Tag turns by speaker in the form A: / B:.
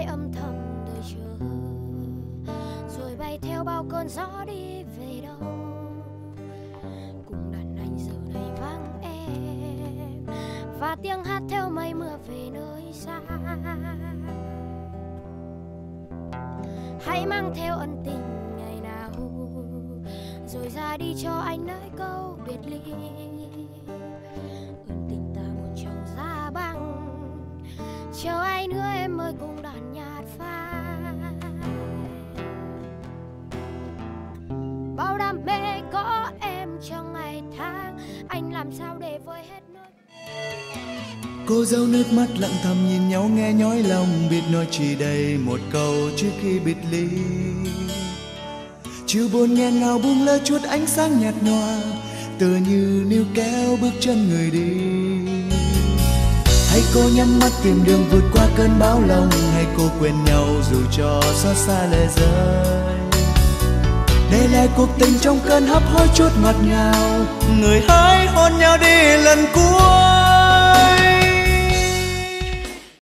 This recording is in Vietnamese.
A: vai âm thầm đợi chờ. Rồi bay theo bao cơn gió đi về đâu. Cùng đàn anh giờ này vắng em, và tiếng hát theo mây mưa về nơi xa. Hãy mang theo ân tình ngày nào, rồi ra đi cho anh nơi câu biệt ly. Nay nữa em ơi cùng đàn nhạt phai. Bao đam mê có em trong ngày tháng, anh làm sao để vơi hết nỗi
B: Cô dâu nước mắt lặng thầm nhìn nhau nghe nhói lòng, biết nói chỉ đầy một câu trước khi biệt ly chiều buồn nghẹn ngào buông lơ chút ánh sáng nhạt nhòa, tựa như níu kéo bước chân người đi hay cô nhắm mắt tìm đường vượt qua cơn bão lòng hay cô quên nhau dù cho xót xa lệ rơi. Để lại cuộc tình trong cơn hấp hối chút ngọt ngào. Người hãy hôn nhau đi lần cuối.